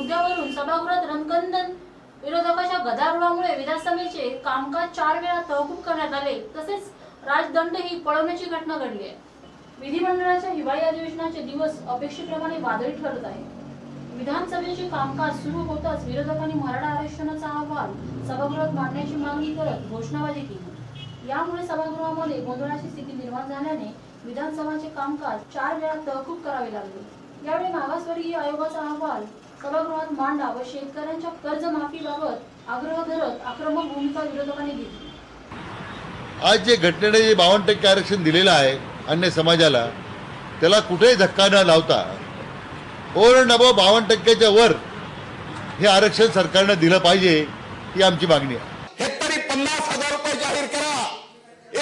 मुद्द्यावरून सभागृहात रणकंदन विरोधकाच्या गदारोळामुळे विधानसभेचे कामकाज चार वेळा तहकूब करण्यात आले. तसेच राजदंडही पळवण्याची घटना घडली आहे. विधिमंडळाच्या हिवाळी अधिवेशनाचे दिवस अपेक्षेप्रमाणे वादळी ठरत आहे विधानसभेचे कामकाज सुरू होताच विरोधकांनी मराठा आरक्षणाचा अहवाल सभागृहात मांडण्याची मागणी करत घोषणाबाजी केली. यामुळे सभागृहामध्ये गोंधळाची स्थिती निर्माण झाल्याने विधानसभाचे कामकाज चार वेळा तहकूब करावे लागले. यावेळी मागासवर्गीय आयोगाचा अहवाल सभागृहात मांडा व शेतकऱ्यांच्या कर्जमाफीबाबत आग्रह धरत आक्रमक भूमिका विरोधकांनी घेतली. आज जे घटनेने जे बावन्न टक्के आरक्षण दिलेलं आहे अन्य समाजाला त्याला कुठेही धक्का न लावता ओव्हर अँड अबव बावन्न टक्क्याच्या वर हे आरक्षण सरकारनं दिलं पाहिजे ही आमची मागणी आहे. हेक्टरी पन्नास हजार रुपये जाहीर करा.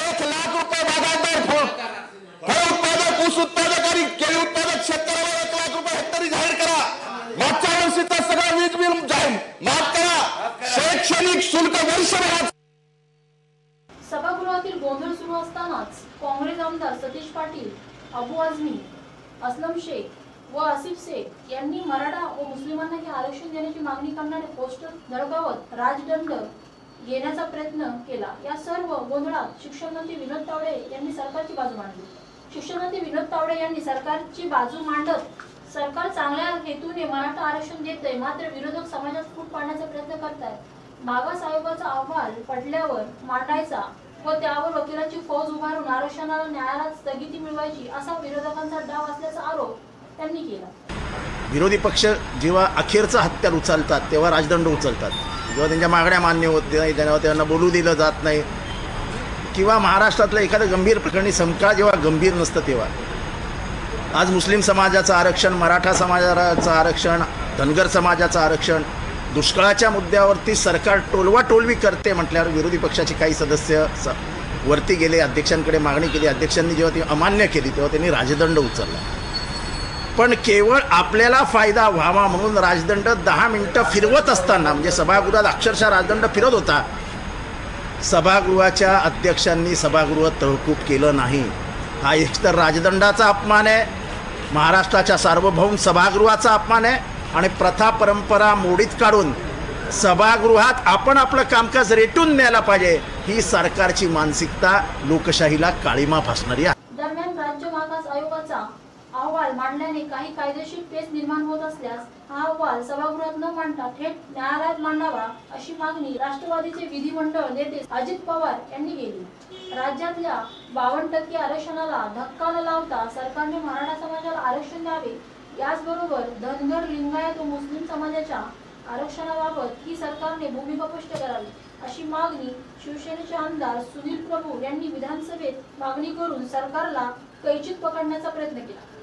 एक लाख रुपये बागायतदार फळ फळ उत्पादक ऊस उत्पादक आणि केळी उत्पादक शेतकऱ्याला एक लाख रुपये हेक्टरी जाहीर सगळा वीज बिल जाईल माफ करा. शैक्षणिक शुल्क वर्षभरात. सभागृहातील गोंधळ सुरू असतानाच काँग्रेस आमदार सतीश पाटील अबू आझमी असलम शेख व आसिफ शेख यांनी मराठा व मुस्लिमांना हे आरक्षण देण्याची मागणी करणारे पोस्टर धडकावत राजदंड घेण्याचा प्रयत्न केला. या सर्व गोंधळात शिक्षण मंत्री विनोद तावडे यांनी सरकारची बाजू मांडली. शिक्षण मंत्री विनोद तावडे यांनी सरकारची बाजू मांडत सरकार चांगल्या हेतूने मराठा आरक्षण देते मात्र विरोधक समाजात फूट पाडण्याचा प्रयत्न करतात मागास आयोगाचा अहवाल पडल्यावर मांडायचा व त्यावर वकिलाची फौज उभारून आरक्षणाला न्यायालयात स्थगिती मिळवायची असा विरोधकांचा डाव असल्याचा आरोप त्यांनी केला. विरोधी पक्ष जेव्हा अखेरचा हत्यार उचलतात तेव्हा राजदंड उचलतात. जेव्हा त्यांच्या मागण्या मान्य होत नाही त्यांना त्यांना बोलू दिलं जात नाही. किंवा महाराष्ट्रातलं एखादं गंभीर प्रकरणी समकाळ जेव्हा गंभीर नसतं तेव्हा. आज मुस्लिम समाजाचं आरक्षण मराठा समाजाचं आरक्षण धनगर समाजाचं आरक्षण दुष्काळाच्या मुद्द्यावरती सरकार टोलवा टोलवी करते म्हटल्यावर विरोधी पक्षाचे काही सदस्य स वरती गेले अध्यक्षांकडे मागणी केली. अध्यक्षांनी जेव्हा ती अमान्य केली तेव्हा त्यांनी राजदंड उचलला. पण केवळ आपल्याला फायदा व्हावा म्हणून राजदंड दहा मिनटं फिरवत असताना म्हणजे सभागृहात अक्षरशः राजदंड फिरत होता सभागृहाच्या अध्यक्षांनी सभागृह तहकूब केलं नाही. हा एक तर राजदंडाचा अपमान आहे महाराष्ट्राच्या सार्वभौम सभागृहाचा अपमान आहे आणि प्रथा परंपरा मोडीत काढून सभागृहात आपण आपलं कामकाज रेटून न्यायला पाहिजे ही सरकारची मानसिकता लोकशाहीला काळीमा फासणारी आहे दरम्यान राज्य मागास आयोगाचा अहवाल मांडल्याने काही कायदेशीर पेच निर्माण होत असल्यास हा अहवाल सभागृहात न मांडता थेट न्यायालयात मांडावा अशी मागणी राष्ट्रवादीचे विधिमंडळ नेते अजित पवार यांनी केली. राज्यातल्या बावन्न टक्के आरक्षणाला धक्का न लावता सरकारने मराठा समाजाला आरक्षण द्यावे याचबरोबर धनगर लिंगायत व मुस्लिम समाजाच्या आरक्षणाबाबत ही सरकारने भूमिका स्पष्ट करावी अशी मागणी शिवसेनेचे आमदार सुनील प्रभू यांनी विधानसभेत मागणी करून सरकारला कैचित पकडण्याचा प्रयत्न केला.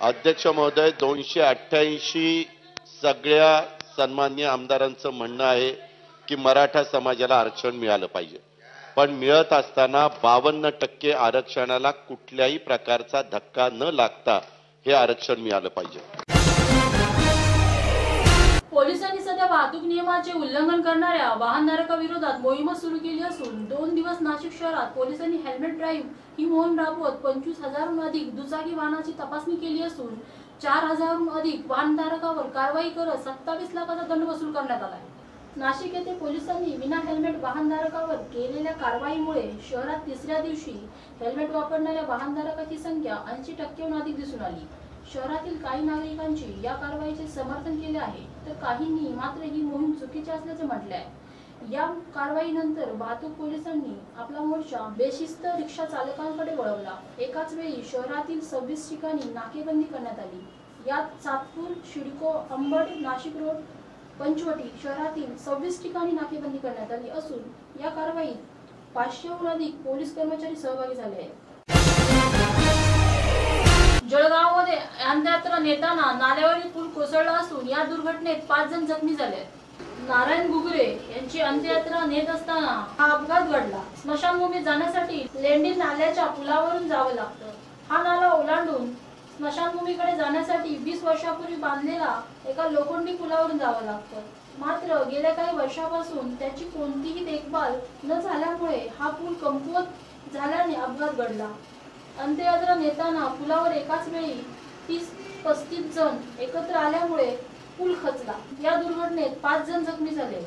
अध्यक्ष महोदय दोनशे अठ्ठ्याऐंशी सगळ्या सन्मान्य आमदारांचं म्हणणं आहे की मराठा समाजाला आरक्षण मिळालं पाहिजे. पण मिळत असताना बावन्न टक्के आरक्षणाला कुठल्याही प्रकारचा धक्का न लागता हे आरक्षण मिळालं पाहिजे. पोलिसांनी सध्या वाहतूक नियमाचे उल्लंघन करणाऱ्या वाहनधारकाविरोधात मोहीम सुरू केली असून दोन दिवस नाशिक शहरात पोलिसांनी हेल्मेट ड्राईव्ह ही मोहीम राबवत पंचवीस हजारहून अधिक दुचाकी वाहनाची तपासणी केली असून चार हजारहून अधिक वाहनधारकावर कारवाई करत सत्तावीस लाखाचा दंड वसूल करण्यात आला नाशिक येथे पोलिसांनी विना हेल्मेट वाहनधारकावर केलेल्या कारवाईमुळे शहरात तिसऱ्या दिवशी हेल्मेट वापरणाऱ्या वाहनधारकाची संख्या ऐंशी टक्क्याहून अधिक दिसून आली. शहरातील काही नागरिकांची या कारवाईचे समर्थन केले आहे. तर काहींनी मात्र ही मोहीम चुकीची असल्याचे म्हटले आहे या कारवाईनंतर वाहतूक पोलिसांनी आपला मोर्चा बेशिस्त रिक्षा चालकांकडे वळवला. एकाच वेळी शहरातील सव्वीस ठिकाणी नाकेबंदी करण्यात आली. यात सातपूर शिडको अंबड नाशिक रोड पंचवटी शहरातील सव्वीस ठिकाणी नाकेबंदी करण्यात आली असून या कारवाईत पाचशेहून अधिक पोलीस कर्मचारी सहभागी झाले आहेत. जळगावमध्ये अंत्ययात्रा नेताना नाल्यावरील पूल कोसळला असून या दुर्घटनेत पाच जण जखमी झाले. नारायण गुगरे यांची अंत्ययात्रा नेत असताना हा अपघात घडला. स्मशानभूमीत जाण्यासाठी लेंडी नाल्याच्या पुलावरून जावं लागतं. हा नाला ओलांडून स्मशानभूमीकडे जाण्यासाठी वीस वर्षापूर्वी बांधलेला एका लोखंडी पुलावरून जावं लागतं. मात्र गेल्या काही वर्षापासून त्याची कोणतीही देखभाल न झाल्यामुळे हा पूल कमकुवत झाल्याने अपघात घडला. अंत्ययात्रा नेताना पुलावर एकाच वेळी तीस पस्तीस जण एकत्र आल्यामुळे पूल खचला. या दुर्घटनेत पाच जण जखमी झाले.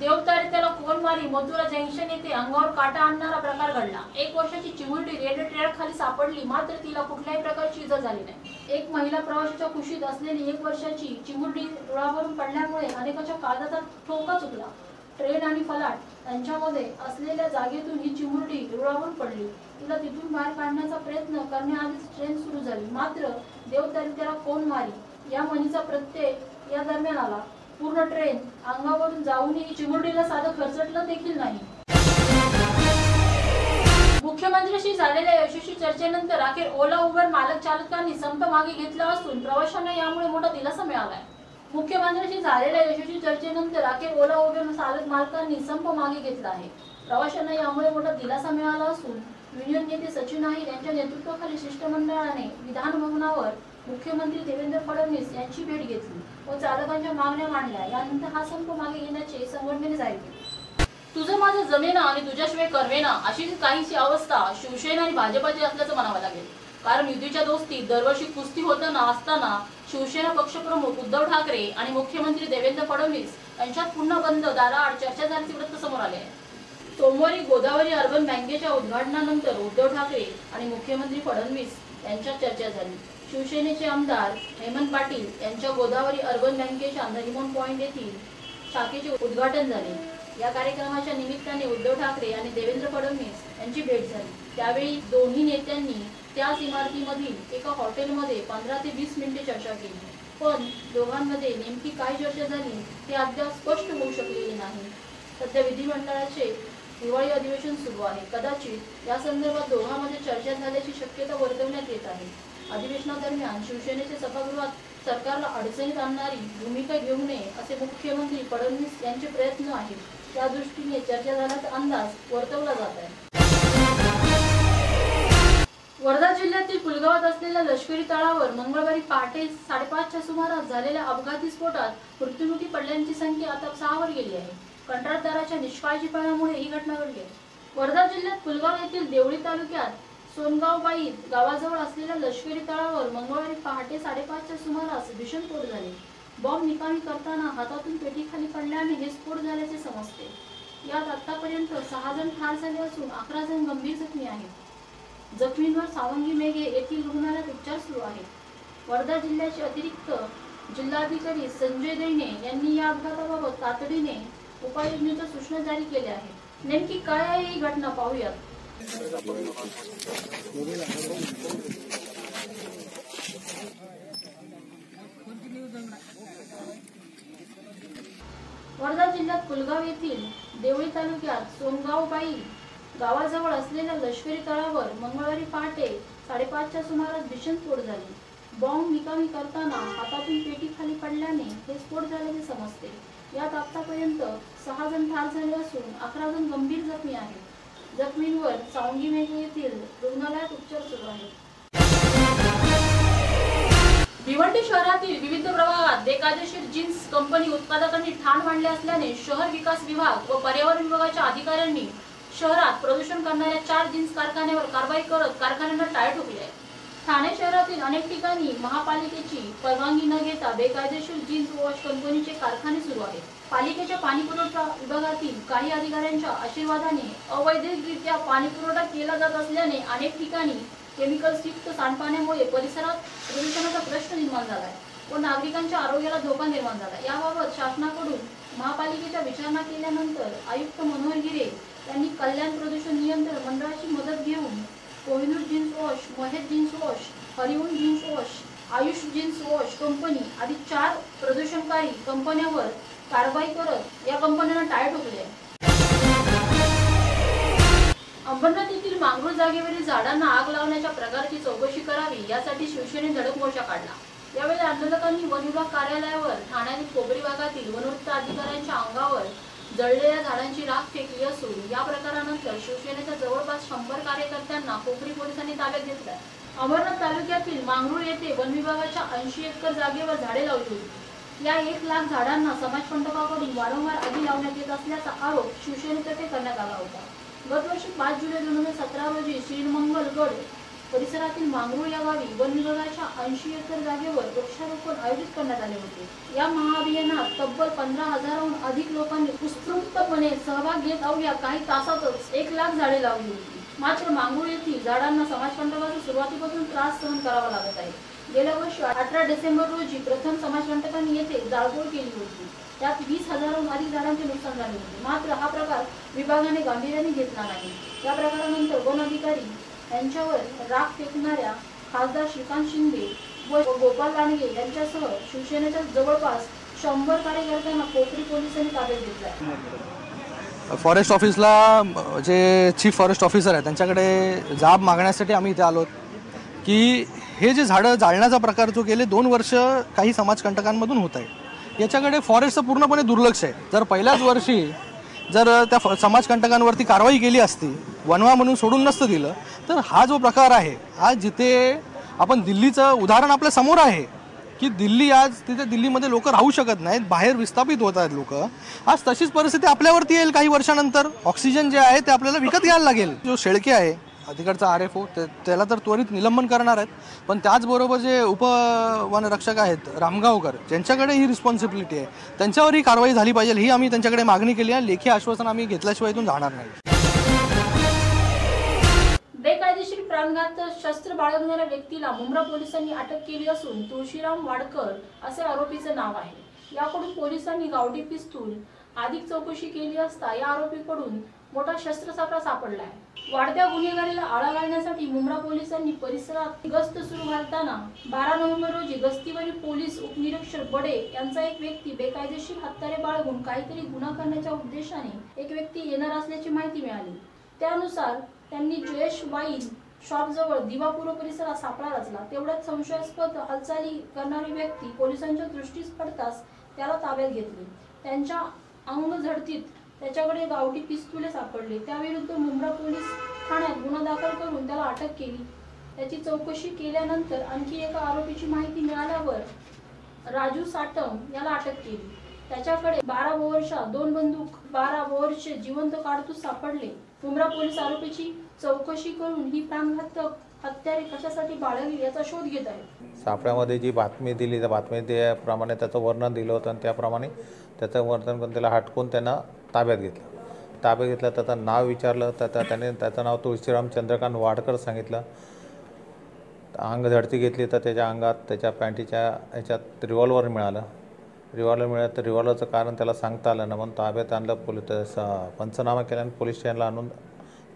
देवतारित्याला कोलमारी मथुरा जंक्शन येथे अंगावर काटा आणणारा प्रकार घडला. एक वर्षाची चिमुरडी रेल्वे ट्रॅक खाली सापडली मात्र तिला कुठल्याही प्रकारची इजा झाली नाही. एक महिला प्रवाशाच्या कुशीत असलेली एक वर्षाची चिमुरडी रुळावरून पडल्यामुळे अनेकाच्या काळजाचा ठोका चुकला. ट्रेन आणि फलाट यांच्यामध्ये असलेल्या जागेतून ही चिमुरडी रुळावून पडली. तिला तिथून बाहेर काढण्याचा प्रयत्न करण्याआधीच ट्रेन सुरू झाली. मात्र देवतारी त्याला कोण मारी? या म्हणीचा प्रत्यय या दरम्यान आला. पूर्ण ट्रेन अंगावरून जाऊनही चिमुरडीला साधं खरचटलं देखील नाही. मुख्यमंत्र्यांशी झालेल्या यशस्वी चर्चेनंतर अखेर ओला उबर मालक चालकांनी संप मागे घेतला असून प्रवाशांना यामुळे मोठा दिलासा मिळालाय. मुख्यमंत्र्यांशी झालेल्या यशस्वी चर्चेनंतर अखेर ओला उबेर चालक मालकांनी संप मागे घेतला आहे. प्रवाशांना यामुळे मोठा दिलासा मिळाला असून युनियन नेते सचिन अहिर यांच्या नेतृत्वाखाली शिष्टमंडळाने विधानभवनावर मुख्यमंत्री देवेंद्र फडणवीस यांची भेट घेतली व चालकांच्या मागण्या मांडल्या. यानंतर हा संप मागे घेण्याचे संघटनेने जाहीर केले. तुझं माझं जमेना आणि तुझ्याशिवाय करवेना अशी काहीशी अवस्था शिवसेना आणि भाजपाची असल्याचं म्हणावं लागेल. कारण युतीच्या दोस्तीत दरवर्षी कुस्ती होताना असताना शिवसेना पक्षप्रमुख उद्धव ठाकरे आणि मुख्यमंत्री देवेंद्र फडणवीस यांच्यात पुन्हा बंद दाराआड चर्चा झाल्याचे वृत्त समोर आले. सोमवारी गोदावरी अर्बन बँकेच्या उद्घाटनानंतर उद्धव ठाकरे आणि मुख्यमंत्री फडणवीस यांच्यात चर्चा झाली. शिवसेनेचे आमदार हेमंत पाटील यांच्या गोदावरी अर्बन बँकेच्या नरिमोन पॉइंट येथील शाखेचे उद्घाटन झाले. या कार्यक्रमाच्या निमित्ताने उद्धव ठाकरे आणि देवेंद्र फडणवीस यांची भेट झाली. त्यावेळी दोन्ही नेत्यांनी त्याच इमारतीमधील एका हॉटेलमध्ये पंधरा ते वीस मिनिटे चर्चा केली. पण दोघांमध्ये नेमकी काय चर्चा झाली ते अद्याप स्पष्ट होऊ शकलेले नाही. सध्या विधिमंडळाचे हिवाळी अधिवेशन सुरू आहे. कदाचित या संदर्भात दोघांमध्ये चर्चा झाल्याची शक्यता वर्तवण्यात येत आहे. अधिवेशनादरम्यान शिवसेनेचे सभागृहात सरकारला अडचणीत आणणारी भूमिका घेऊ नये असे मुख्यमंत्री फडणवीस यांचे प्रयत्न आहेत. त्या दृष्टीने चर्चा झाल्याचा अंदाज वर्तवला जात आहे. वर्धा जिल्ह्यातील पुलगावात असलेल्या लष्करी तळावर मंगळवारी पहाटे साडेपाचच्या सुमारास झालेल्या अपघाती स्फोटात मृत्युमुखी पडल्यांची संख्या आता सहावर गेली आहे. कंत्राटदाराच्या निष्काळजीपणामुळे ही घटना घडली आहे. वर्धा जिल्ह्यात पुलगाव येथील देवळी तालुक्यात सोनगावबाई गावाजवळ असलेल्या लष्करी तळावर मंगळवारी पहाटे साडेपाचच्या सुमारास भीषण स्फोट झाले. बॉम्ब निकामी करताना हातातून पेटीखाली पडल्याने हे स्फोट झाल्याचे समजते. यात आतापर्यंत सहा जण ठार झाले असून अकरा जण गंभीर जखमी आहेत. जखमींवर सावंगी मेघे येथील रुग्णालयात उपचार सुरू आहेत. वर्धा जिल्ह्याचे अतिरिक्त जिल्हाधिकारी संजय दैने यांनी या अपघाताबाबत तातडीने उपाययोजनेच्या सूचना जारी केल्या आहेत. नेमकी काय आहे ही घटना पाहूयात. वर्धा जिल्ह्यात पुलगाव येथील देवळी तालुक्यात सोनगावबाई गावाजवळ असलेल्या लष्करी तळावर मंगळवारी पहाटे साडेपाचच्या सुमारास भीषण स्फोट झाली. बॉम्ब निकामी करताना हातातून पेटी खाली पडल्याने हे स्फोट झाल्याचे समजते. यात आतापर्यंत सहा जण ठार झाले असून अकरा जण गंभीर जखमी आहेत. जखमींवर सावंगी मेघे येथील रुग्णालयात उपचार सुरू आहेत. भिवंडी शहरातील विविध प्रभागात बेकायदेशीर जीन्स कंपनी उत्पादकांनी ठाण मांडले असल्याने शहर विकास विभाग व पर्यावरण विभागाच्या अधिकाऱ्यांनी शहरात प्रदूषण करणाऱ्या चार जीन्स कारखान्यावर कारवाई करत कारखान्यांना टाळे ठोकले आहे. ठाणे शहरातील अनेक ठिकाणी महापालिकेची परवानगी न घेता बेकायदेशीर जीन्स वॉश कंपनीचे कारखाने सुरू आहेत पालिकेच्या पाणीपुरवठा विभागातील काही अधिकाऱ्यांच्या आशीर्वादाने अवैधरित्या पाणीपुरवठा केला जात असल्याने अनेक ठिकाणी केमिकल्स युक्त सांडपाण्यामुळे परिसरात प्रदूषणाचा प्रश्न निर्माण झाला आहे व नागरिकांच्या आरोग्याला धोका निर्माण झाला आहे. याबाबत शासनाकडून महापालिकेच्या विचारणा केल्यानंतर आयुक्त मनोहर गिरे त्यांनी कल्याण प्रदूषण नियंत्रण मंडळाची मदत घेऊन Kohinoor jeans wash Mahesh jeans wash Hariom jeans wash Ayush jeans wash company आदी चार प्रदूषणकारी कंपन्यांवर कारवाई करत या कंपन्यांना टाळे ठोकले अंबरनाथ येथील मांगरूळ जागेवरील झाडांना आग लावण्याच्या प्रकाराची चौकशी करावी यासाठी शिवसेनेने धडक मोर्चा काढला. यावेळी आंदोलकांनी वन विभाग कार्यालयावर ठाण्यातील कोपरी भागातील वनवृत्त अधिकाऱ्यांच्या अंगावर जळलेल्या झाडांची राख फेकली असून या प्रकारानंतर शिवसेनेच्या जवळपास शंभर कार्यकर्त्यांना कोपरी पोलिसांनी ताब्यात घेतलं अमरनाथ तालुक्यातील मांगरूळ येथे वन विभागाच्या ऐंशी एकर जागेवर झाडे लावली होती. या एक लाख झाडांना समाजकंटकाकडून वारंवार आगी लावण्यात येत असल्याचा आरोप शिवसेनेतर्फे करण्यात आला होता. गतवर्षी पाच जुलै दोन हजार सतरा रोजी श्रीमंगलगड परिसरातील मांगरूळ या गावी वन विभागाच्या ऐंशी एकर जागेवर वृक्षारोपण आयोजित करण्यात आले होते. या महाअभियानात तब्बल पंधरा हजाराहून अधिक लोकांनी उत्स्फूर्तपणे सहभाग घेत अवघ्या काही तासातच एक लाख झाडे लावली होती. मात्र मांगरूळ येथील झाडांना समाजकंटकाचा सुरुवातीपासून त्रास सहन करावा लागत आहे. गेल्या वर्षी अठरा डिसेंबर रोजी प्रथम समाजकंटकांनी येथे जाळपोळ केली होती. त्यात वीस हजाराहून अधिक झाडांचे नुकसान झाले होते. मात्र हा प्रकार विभागाने गांभीर्याने घेतला नाही. या प्रकारानंतर वन अधिकारी यांच्यावर राग फेकणाऱ्या खासदार श्रीकांत शिंदे व गोपाल लांडगे यांच्यासह शिवसेनेच्या जवळपास शंभर कार्यकर्त्यांना कोपरी पोलिसांनी ताब्यात घेतला फॉरेस्ट ऑफिसला जे चीफ फॉरेस्ट ऑफिसर आहे त्यांच्याकडे जाब मागण्यासाठी आम्ही इथे आलो की हे जे झाडं जाळण्याचा प्रकार जो गेले दोन वर्ष काही समाजकंटकांमधून होत आहे. याच्याकडे फॉरेस्टचं पूर्णपणे दुर्लक्ष आहे. जर पहिल्याच वर्षी जर त्या फ- समाजकंटकांवरती कारवाई केली असती वनवा म्हणून सोडून नसतं दिलं. तर हा जो प्रकार आहे आज जिथे आपण दिल्लीचं उदाहरण आपल्यासमोर आहे की दिल्ली आज तिथे दिल्लीमध्ये लोक राहू शकत नाहीत बाहेर विस्थापित होत आहेत लोक आज तशीच परिस्थिती आपल्यावरती येईल काही वर्षानंतर. ऑक्सिजन जे आहे ते आपल्याला विकत घ्यायला लागेल. जो शेळके आहे तिकडचा आर एफ ओ त्याला तर त्वरित निलंबन करणार आहेत. पण त्याचबरोबर जे उपवनरक्षक आहेत रामगावकर ज्यांच्याकडे ही रिस्पॉन्सिबिलिटी आहे त्यांच्यावर ही कारवाई झाली पाहिजे ही आम्ही त्यांच्याकडे मागणी केली आहे. लेखी आश्वासन आम्ही घेतल्याशिवाय इथून जाणार नाही. प्रांगणात शस्त्र बाळगणाऱ्या व्यक्तीला मुंब्रा पोलिसांनी अटक केली असून तुळशीराम वाडकर असे आरोपीचे नाव आहे. याकडून पोलिसांनी गावठी पिस्तूल अधिक चौकशी केली असता या आरोपीकडून मोठा शस्त्रसाठा सापडला आहे. वाढत्या गुन्हेगारीला आळा घालण्यासाठी मुंब्रा पोलिसांनी परिसरात गस्त सुरू घालताना बारा नोव्हेंबर रोजी गस्तीवरील पोलीस उपनिरीक्षक बडे यांचा एक व्यक्ती बेकायदेशीर हत्यारे बाळगून काहीतरी गुन्हा करण्याच्या उद्देशाने एक व्यक्ती येणार असल्याची माहिती मिळाली. त्यानुसार त्यांनी जयेश वाईन शॉपजवळ दिवापूर परिसरात सापळा रचला. तेवढ्यात संशयास्पद हालचाली करणारी व्यक्ती पोलिसांच्या दृष्टीस पडताच त्याला ताब्यात घेतले. त्यांच्या अंग झडतीत त्याच्याकडे गावठी पिस्तुले सापडले. त्याविरुद्ध मुंब्रा पोलीस ठाण्यात गुन्हा दाखल करून त्याला अटक केली. त्याची चौकशी केल्यानंतर आणखी एका आरोपीची माहिती मिळाल्यावर राजू साटम याला अटक केली. त्याच्याकडे बारा बोअरच्या दोन बंदूक बारा बोअरचे जिवंत काडतूस सापडले. मुंब्रा पोलीस आरोपीची चौकशी करून ही प्राणघातक हत्यारे कशासाठी बाळगली याचा शोध घेत आहे सापड्यामध्ये जी बातमी दिली त्या बातमी त्याप्रमाणे त्याचं वर्णन दिलं होतं आणि त्याप्रमाणे त्याचं वर्णन करून त्याला हटकून त्यांना ताब्यात घेतलं. ताब्यात घेतलं त्याचं नाव विचारलं तर त्या- त्याने त्याचं नाव तुळशीराम चंद्रकांत वाडकर सांगितलं. अंग झडती घेतली तर त्याच्या अंगात त्याच्या पॅन्टीच्या ह्याच्यात रिव्हॉल्वर मिळालं. रिव्हॉल्वर मिळालं तर रिव्हॉल्वरचं कारण त्याला सांगता आलं ना म्हणून ताब्यात आणलं पोलीस पंचनामा केला आणि पोलीस स्टेशनला आणून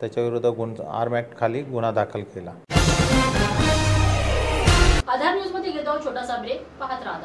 त्याच्याविरुद्ध गुन आर्म ॲक्ट खाली गुन्हा दाखल केला. आधार न्यूजमध्ये घेतो छोटासा ब्रेक पाहत राहा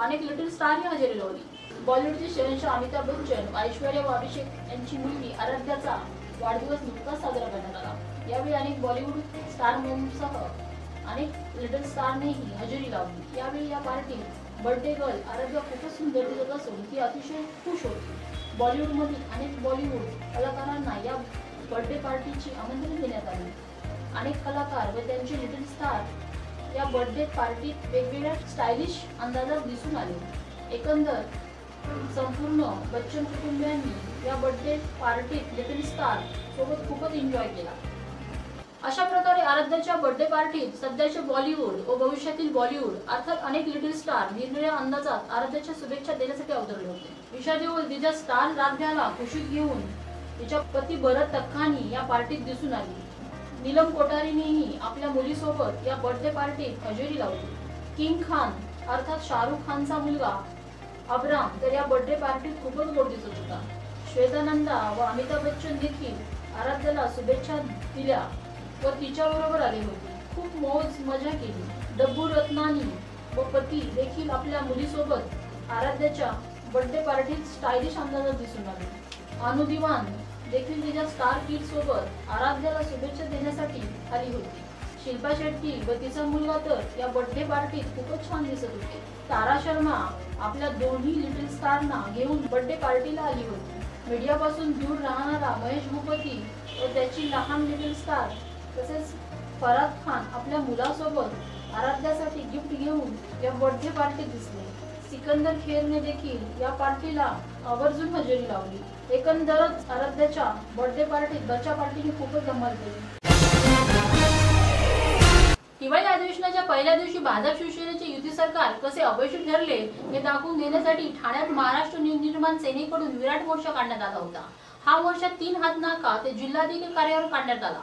अनेक लिटिल स्टारही हजेरी लावली. बॉलिवूडचे शहनशाह अमिताभ बच्चन ऐश्वर्या व अभिषेक यांची मुलगी आराध्याचा वाढदिवस नुकताच साजरा करण्यात आला. यावेळी अनेक बॉलिवूड स्टार मोमसह अनेक लिटल स्टारनेही हजेरी लावली. यावेळी या पार्टीत बर्थडे गर्ल आराध्या खूपच सुंदर दिसत असून ती अतिशय खुश होती. बॉलिवूडमधील अनेक बॉलिवूड कलाकारांना या बर्थडे पार्टीची आमंत्रण देण्यात आले. अनेक कलाकार व त्यांचे लिटिल स्टार या बर्थडे पार्टीत वेगवेगळ्या स्टायलिश अंदाजात दिसून आले. एकंदर संपूर्ण बच्चन कुटुंबियांनी या बर्थडे पार्टीत लिटिल स्टार सोबत खूपच एन्जॉय केला. अशा प्रकारे आराध्याच्या बर्थडे पार्टीत सध्याचे बॉलिवूड व भविष्यातील बॉलिवूड अर्थात अनेक लिटिल स्टार निरनिळ्या अंदाजात आराध्याच्या शुभेच्छा देण्यासाठी अवतरले होते. ईशा देओल तिच्या स्टार राध्याला खुशीत घेऊन तिच्या पती भरत तक्खानी या पार्टीत दिसून आली. नीलम कोठारीनेही आपल्या मुलीसोबत या बर्थडे पार्टीत हजेरी लावली. किंग खान अर्थात शाहरुख खानचा मुलगा अब्राम तर या बर्थडे पार्टीत खूपच गोड दिसत होता. श्वेतानंदा व अमिताभ बच्चन देखील आराध्याला शुभेच्छा दिल्या व तिच्याबरोबर आले होते. खूप मौज मजा केली. डब्बू रत्नानी व पती देखील आपल्या मुलीसोबत आराध्याच्या बर्थडे पार्टीत स्टायलिश अंदाजात दिसून आले. अनुदिवान देखील तिच्या स्टार किड सोबत आराध्याला शुभेच्छा देण्यासाठी आली होती. शिल्पा शेट्टी व तिचा मुलगा तर या बर्थडे पार्टीत खूपच छान दिसत होते. तारा शर्मा आपल्या दोन्ही लिटिल स्टारना घेऊन बर्थडे पार्टीला आली होती. मीडियापासून दूर राहणारा महेश भूपती व त्याची लहान लिटिल स्टार तसेच फराद खान आपल्या मुलासोबत आराध्यासाठी गिफ्ट घेऊन या बर्थडे पार्टीत दिसले. सिकंदर खेरने देखील या पार्टीला आवर्जून हजेरी लावली. एकंदरच आराध्याच्या बर्थडे पार्टीत बच्चा पार्टीने खूपच धमाल केली. हिवाळी अधिवेशनाच्या पहिल्या दिवशी भाजप शिवसेनेचे युती सरकार कसे अपयशी ठरले हे दाखवून देण्यासाठी ठाण्यात महाराष्ट्र नवनिर्माण सेनेकडून विराट मोर्चा काढण्यात आला होता. हा मोर्चा तीन हात नाका ते जिल्हाधिकारी कार्यावर काढण्यात आला.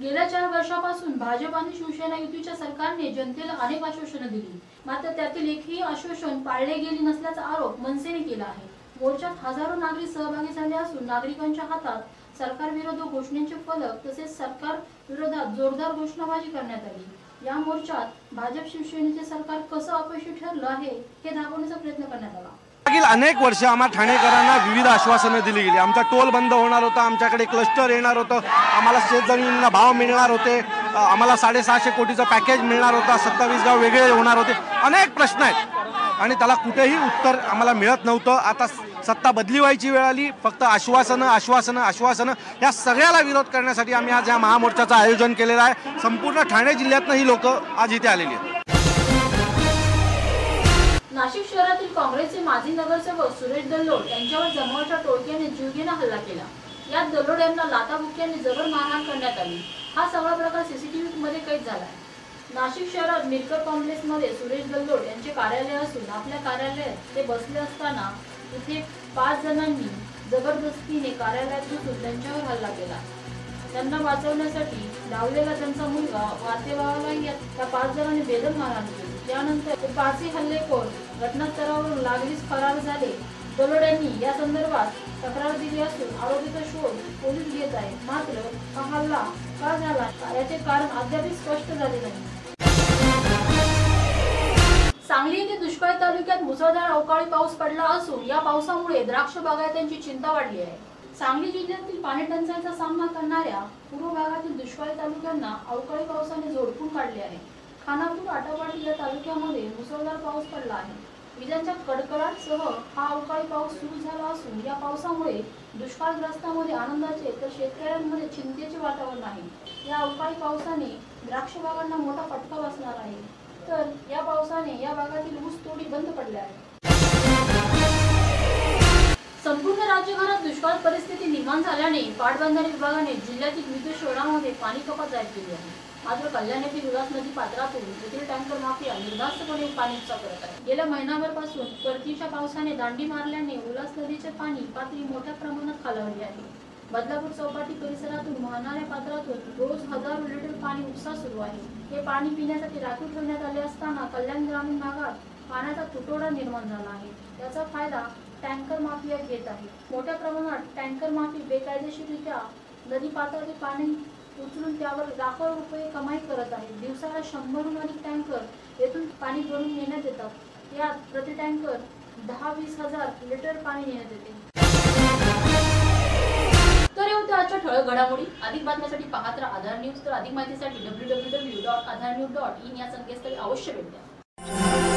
गेल्या चार वर्षापासून भाजप आणि शिवसेना युतीच्या सरकारने जनतेला अनेक आश्वासनं दिली. मात्र त्यातील एकही आश्वासन पाळले गेले नसल्याचा आरोप मनसेने केला आहे. मोर्चात हजारो नागरिक सहभागी झाले असून नागरिकांच्या हातात सरकार विरोधात घोषणेचे फलक तसेच सरकार विरोधात जोरदार घोषणाबाजी करण्यात आली. या मोर्चात भाजप शिवसेनेचे सरकार कसं अपयशी ठरलं आहे हे दाखवण्याचा प्रयत्न करण्यात आला. मागील अनेक वर्ष आम्हा ठाणेकरांना विविध आश्वासनं दिली गेली. आमचा टोल बंद होणार होता आमच्याकडे क्लस्टर येणार होतं आम्हाला शेतजमिनींना भाव मिळणार होते आम्हाला साडेसहाशे कोटीचं पॅकेज मिळणार होता सत्तावीस गाव वेगळे होणार होते. अनेक प्रश्न आहेत. आणि त्याला कुठेही उत्तर आम्हाला मिळत नव्हतं. आता सत्ता बदली व्हायची वेळ आली. फक्त आश्वासनं आश्वासनं आश्वासनं या सगळ्याला विरोध करण्यासाठी आम्ही आज या महामोर्चाचं आयोजन केलेलं आहे. संपूर्ण ठाणे जिल्ह्यातनं ही लोक आज इथे आलेली आहेत. नाशिक शहरातील काँग्रेसचे माजी नगरसेवक सुरेश दल्लोड यांच्यावर जमावाच्या टोळक्याने जीवघेणा हल्ला केला. यात दल्लोड यांना लाताबुक्याने जबर मारहाण करण्यात आली. हा सगळा प्रकार सीसीटीव्ही मध्ये कैद झाला आहे. नाशिक शहरात मिरकर कॉम्प्लेक्समध्ये सुरेश दल्लोड यांचे कार्यालय असून आपल्या कार्यालयात ते बसले असताना इथे पाच जणांनी जबरदस्तीने कार्यालयात घुसून त्यांच्यावर हल्ला केला. त्यांना वाचवण्यासाठी डावलेला त्यांचा मुलगा वातेवालाही त्या पाच जणांनी बेदम मारहाण केली. त्यानंतर ते पाचही हल्लेखोर घटनास्थळावरून लागलीच फरार झाले. दलोड यांनी या संदर्भात तक्रार दिली असून आरोपीचा शोध पोलीस घेत आहे मात्र हा हल्ला का झाला? याचे कारण अद्याप स्पष्ट झाले नाही. सांगली येथे दुष्काळी तालुक्यात मुसळधार अवकाळी पाऊस पडला असून या पावसामुळे द्राक्ष बागायतांची चिंता वाढली आहे. सांगली जिल्ह्यातील पाणी टंचाईचा सामना करणाऱ्या पूर्व भागातील दुष्काळी तालुक्यांना अवकाळी पावसाने झोडपून काढले आहे. खानापूर आटापाटी या तालुक्यामध्ये मुसळधार पाऊस पडला आहे. विजांच्या कडकडाटसह हा अवकाळी पाऊस सुरू झाला असून या पावसामुळे दुष्काळग्रस्तांमध्ये आनंदाचे तर शेतकऱ्यांमध्ये चिंतेचे वातावरण आहे. या अवकाळी पावसाने द्राक्ष बागांना मोठा फटका बसणार आहे. तर या पावसाने या भागातील ऊस तोडी बंद पडल्या आहे संपूर्ण राज्यभरात दुष्काळ परिस्थिती निर्माण झाल्याने पाटबंधारे विभागाने जिल्ह्यातील विविध शहरांमध्ये पाणी कपात जाहीर केली आहे. मात्र कल्याण येथील उल्हास नदी पात्रातून येथील टँकर माफिया निर्धास्तपणे पाणी उपसा करत आहे. गेल्या महिनाभरपासून परतीच्या पावसाने दांडी मारल्याने उल्हास नदीचे पाणी पातळी मोठ्या प्रमाणात खालावली आहे. बदलापूर चौपाटी परिसरातून वाहणाऱ्या पात्रातून रोज हजारो लिटर पाणी उपसा सुरू आहे. हे पाणी पिण्यासाठी राखीव ठेवण्यात आले असताना कल्याण ग्रामीण भागात पाण्याचा तुटवडा निर्माण झाला आहे. त्याचा फायदा टँकर माफिया घेत आहे. मोठ्या प्रमाणात टँकर माफी बेकायदेशीररित्या नदी पात्राचे पाणी उचलून त्यावर लाखो रुपये कमाई करत आहे. दिवसाला शंभरहून अधिक टँकर येथून पाणी भरून नेण्यात येतात. यात प्रति टँकर दहा वीस हजार लिटर पाणी नेण्यात येते. घडामोडी. अधिक बातम्यांसाठी पाहत राहा आधार न्यूज. तर अधिक माहितीसाठी W W W dot Aadhaar news dot in या संकेतस्थळी अवश्य भेट द्या.